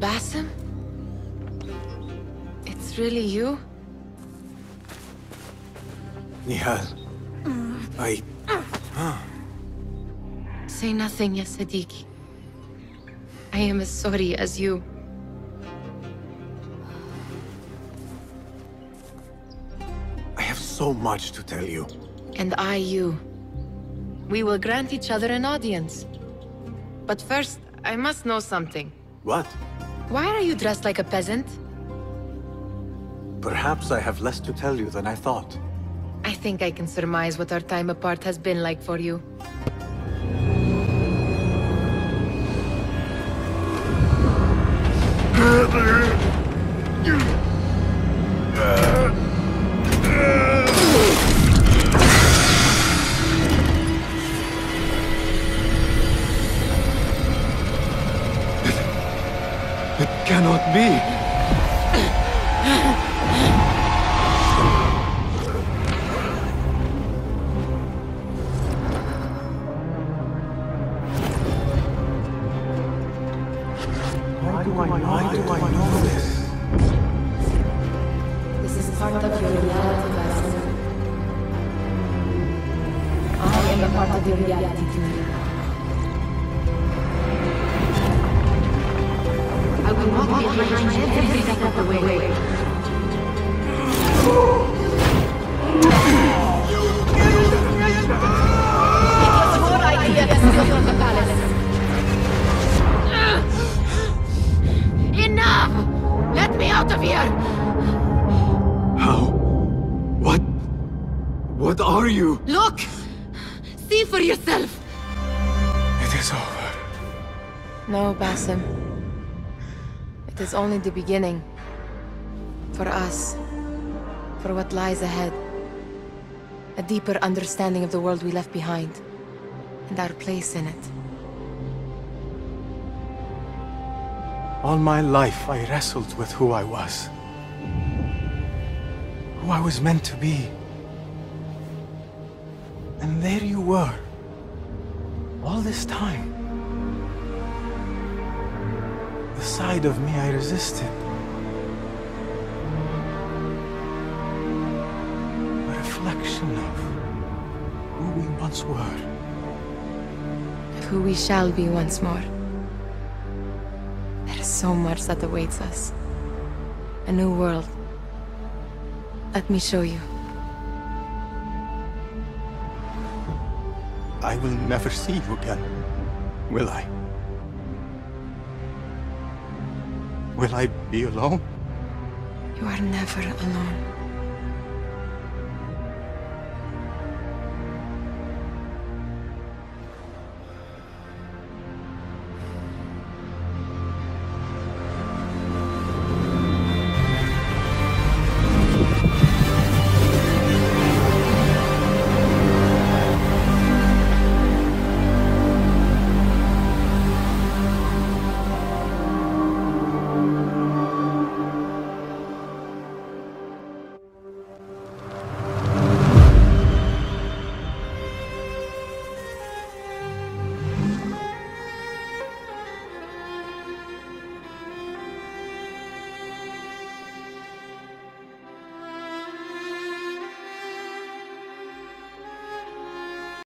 Basim? It's really you? Nehal. Mm. I... Say nothing, ya. I am as sorry as you. I have so much to tell you. And I you. We will grant each other an audience. But first, I must know something. What? Why are you dressed like a peasant? Perhaps I have less to tell you than I thought. I think I can surmise what our time apart has been like for you. It cannot be! Why do I know, this? This is part of your reality. I am a part of your reality. Every step of the way. It was your idea to steal the palace. Enough! Let me out of here! How? What? What are you? Look! See for yourself! It is over. No, Basim. It is only the beginning. For us. For what lies ahead. A deeper understanding of the world we left behind. And our place in it. All my life, I wrestled with who I was. Who I was meant to be. And there you were. All this time. The side of me I resisted. A reflection of who we once were. Of who we shall be once more. There is so much that awaits us. A new world. Let me show you. I will never see you again, will I? Will I be alone? You are never alone.